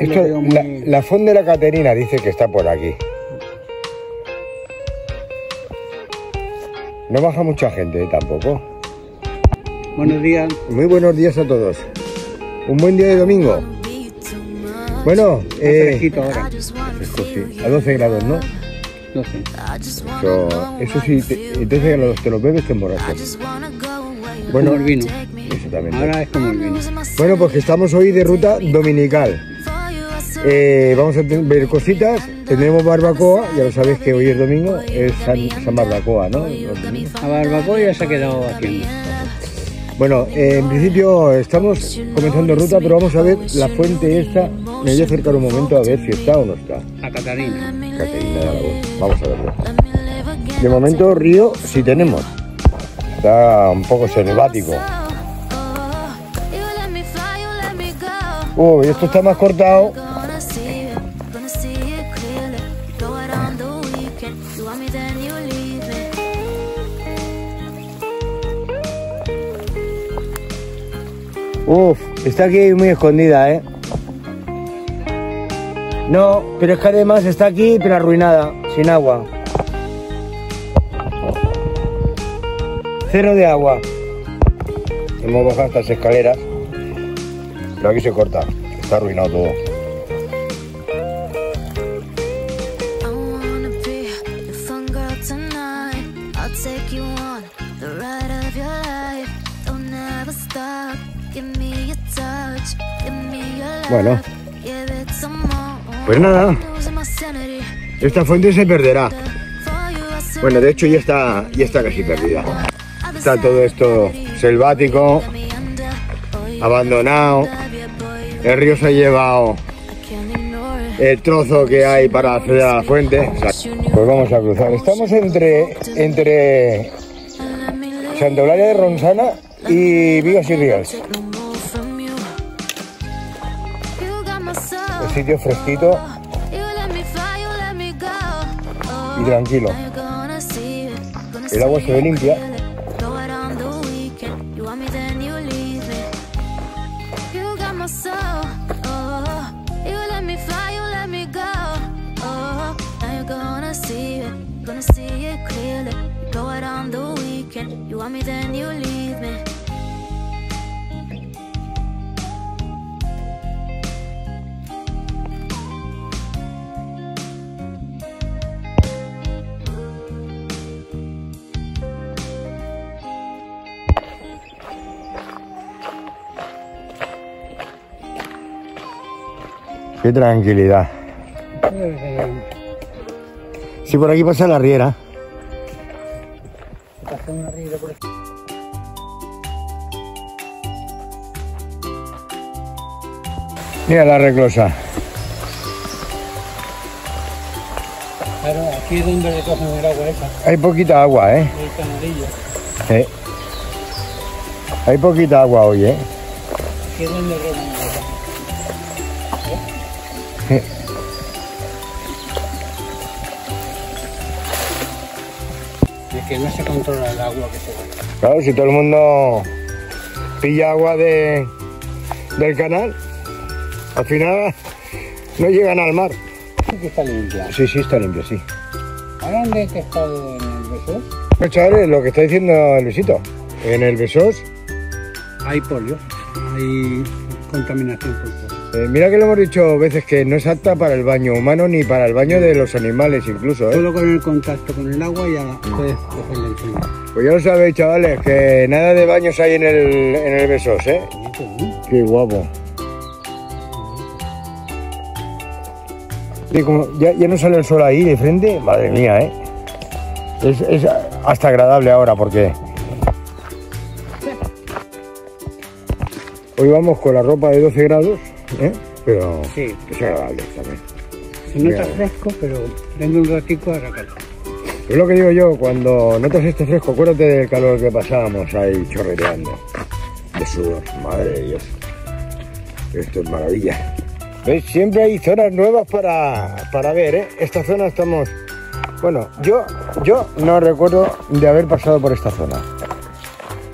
Muy- la, la Font de la Caterina dice que está por aquí. No baja mucha gente eh, tampoco. Buenos días. Muy buenos días a todos. Un buen día de domingo. Bueno, eh, ahora. a 12 grados, ¿no? 12. Eso, eso sí, te, 12 grados te los bebes, te emborrachas. Bueno, Como el vino. exactamente. Ahora es como el vino. Bueno, pues que estamos hoy de ruta dominical. Eh, vamos a ver cositas. Tendremos barbacoa. Ya lo sabéis que hoy es domingo. Es San, San Barbacoa, ¿no? La barbacoa ya se ha quedado haciendo. Bueno, eh, en principio estamos comenzando ruta, pero vamos a ver la fuente esta. Me voy a acercar un momento a ver si está o no está. A Catarina. Caterina de Aragón. Vamos a verlo. De momento, río sí tenemos. Está un poco selvático. Uy, esto está más cortado. Uf, está aquí muy escondida, ¿eh? No, pero es que además está aquí, pero arruinada, sin agua. Cero de agua. Hemos bajado estas escaleras, pero aquí se corta. Está arruinado todo. Bueno. Pues nada, esta fuente se perderá. Bueno, de hecho ya está, ya está casi perdida. Está todo esto selvático, abandonado. El río se ha llevado el trozo que hay para acceder a la fuente. Pues vamos a cruzar. Estamos entre, entre. Santa de Ronsana y Vigas y Ríos. El sitio fresquito y tranquilo. El agua se ve limpia. Gonna see it clearly. Go out on the weekend. You want me, then you leave me. Qué tranquilidad. Si por aquí pasa la riera. Pasa una río por aquí. Mira la reclosa. Claro, aquí es donde recogen el agua esa, Hay poquita agua, ¿eh? el. Hay poquita agua hoy, ¿eh? Aquí es donde recogen el agua. Que no se controla el agua que se va. Claro, si todo el mundo pilla agua de, del canal, al final no llegan al mar. Sí que está limpia. Sí, sí, está limpio, sí. ¿Ahora dónde que está en el beso? Pues chavales, lo que está diciendo Luisito, en el Besós, Hay polio, hay contaminación por. Eh, mira que lo hemos dicho veces que no es apta para el baño humano ni para el baño de los animales incluso, ¿eh? Solo con el contacto con el agua ya puedes cogerle encima. Pues ya lo sabéis, chavales, que nada de baños hay en el, en el Besós, ¿eh? Qué guapo. Y como ya, ya no sale el sol ahí de frente, madre mía, ¿eh? Es, es hasta agradable ahora porque... Hoy vamos con la ropa de 12 grados, ¿eh? Pero Sí, es agradable también. se nota Mira. fresco, pero dentro de un ratico hará calor. Es lo que digo yo, cuando notas este fresco, acuérdate del calor que pasábamos ahí chorreteando. De sudor, madre de Dios. Esto es maravilla. ¿Ves? Siempre hay zonas nuevas para, para ver, ¿eh? Esta zona estamos... Bueno, yo, yo no recuerdo de haber pasado por esta zona.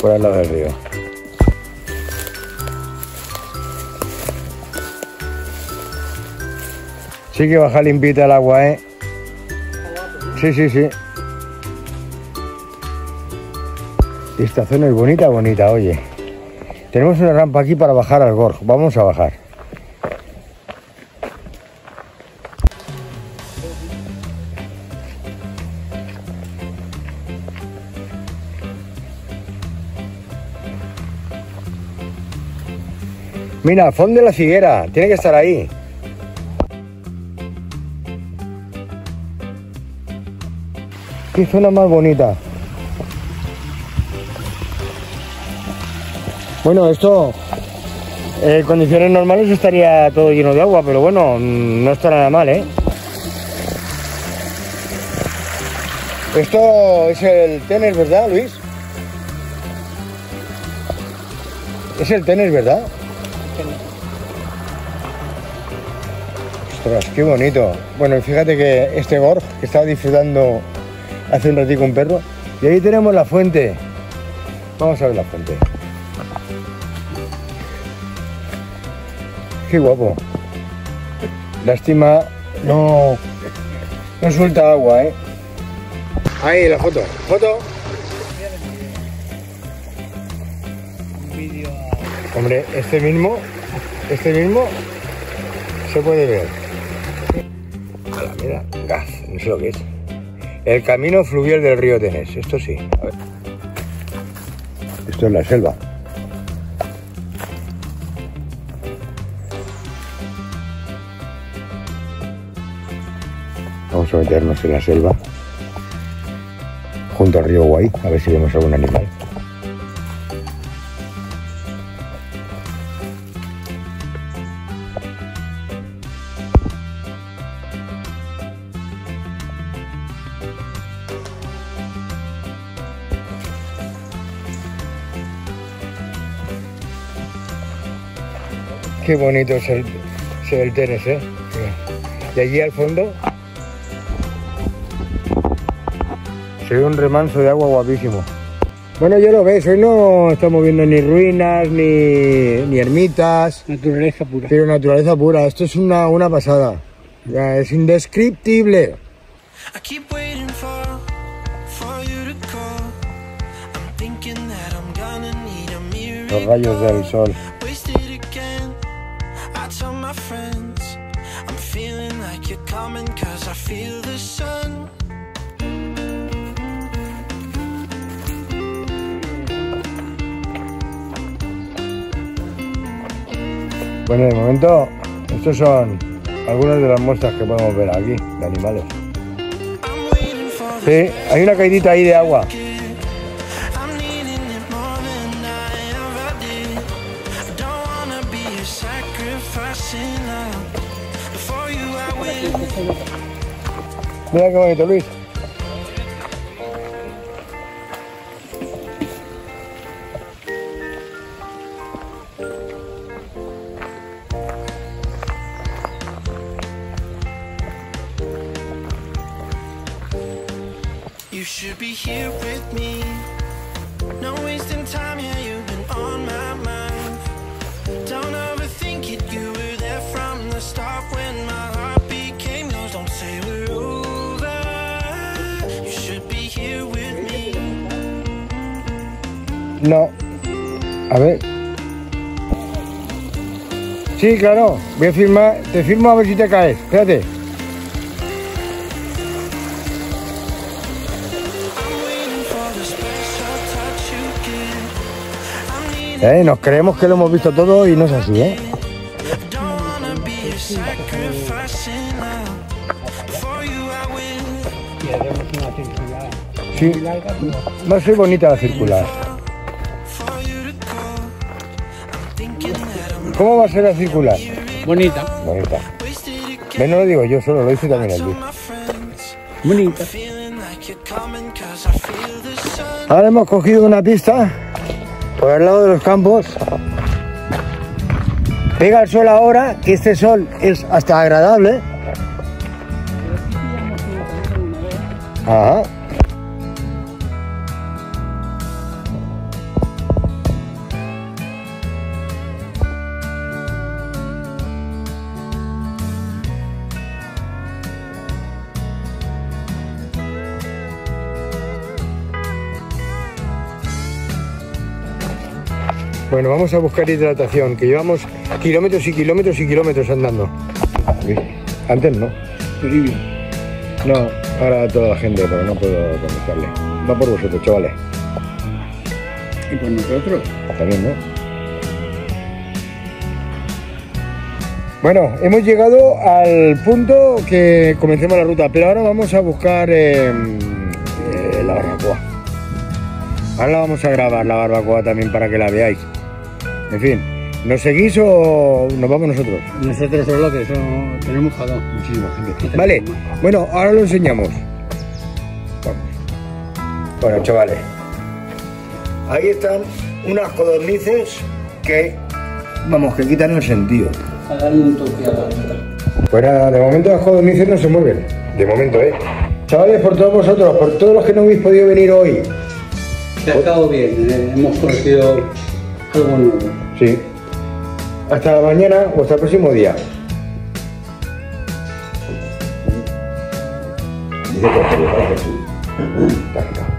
Por al lado del río. Sí que baja limpita el agua, ¿eh? Sí, sí, sí. Esta zona es bonita, bonita, oye. Tenemos una rampa aquí para bajar al Gorg. Vamos a bajar. Mira, fondo de la figuera. Tiene que estar ahí. Qué zona más bonita. Bueno, esto eh, en condiciones normales estaría todo lleno de agua, pero bueno, mm, no está nada mal, ¿eh? Esto es el tenis, ¿verdad, Luis? Es el tenis, ¿verdad? Ostras, qué bonito. Bueno, fíjate que este Gorg que estaba disfrutando hace un ratito un perro. Y ahí tenemos la fuente. Vamos a ver la fuente. Qué guapo. Lástima, no, no suelta agua, ¿eh? Ahí la foto. Foto. Hombre, este mismo, este mismo se puede ver. A la mira, gas, no sé lo que es. El camino fluvial del río Tenés, esto sí. A ver. Esto es la selva. Vamos a meternos en la selva. Junto al río Guay, a ver si vemos algún animal. Qué bonito es el, se ve el tenis, ¿eh? Y allí al fondo se ve un remanso de agua guapísimo. Bueno, ya lo ves, hoy no estamos viendo ni ruinas, ni, ni ermitas, naturaleza pura. pero naturaleza pura. Esto es una, una pasada. Ya, es indescriptible. I keep waiting for feel the sun. Bueno, de momento, estos son algunas de las muestras que podemos ver aquí, de animales. Sí, hay una caidita ahí de agua. Mira qué bonito, Luis. You should be here with me. No wasting time, yeah, you've been on my No. A ver. Sí, claro. Voy a firmar. Te firmo a ver si te caes. Espérate. Eh, Nos creemos que lo hemos visto todo y no es así, ¿eh? Sí. Va a bonita la circular. ¿Cómo va a ser la circular? bonita, Bonita. no lo digo yo solo, lo dice también el Luis. bonita. Ahora hemos cogido una pista por al lado de los campos. Pega el sol ahora, que este sol es hasta agradable. Ajá. Bueno, vamos a buscar hidratación, que llevamos kilómetros y kilómetros y kilómetros andando. Antes no. No, ahora toda la gente, pero no puedo contestarle. Va por vosotros, chavales. Y por nosotros. También, ¿no? Bueno, hemos llegado al punto que comencemos la ruta, pero ahora vamos a buscar eh, eh, la barbacoa. Ahora la vamos a grabar, la barbacoa también para que la veáis. En fin, ¿nos seguís o nos vamos nosotros? Nosotros solo que eso tenemos cada Muchísima gente. Vale, bueno, ahora lo enseñamos. Vamos. Bueno, chavales. Ahí están unas codornices que, vamos, que quitan el sentido. A darle un toque a la. Pues nada, de momento las codornices no se mueven. De momento, ¿eh? Chavales, por todos vosotros, por todos los que no habéis podido venir hoy. Se ha estado bien, eh, hemos conocido algo nuevo. Sí. Hasta mañana o hasta el próximo día. Dice que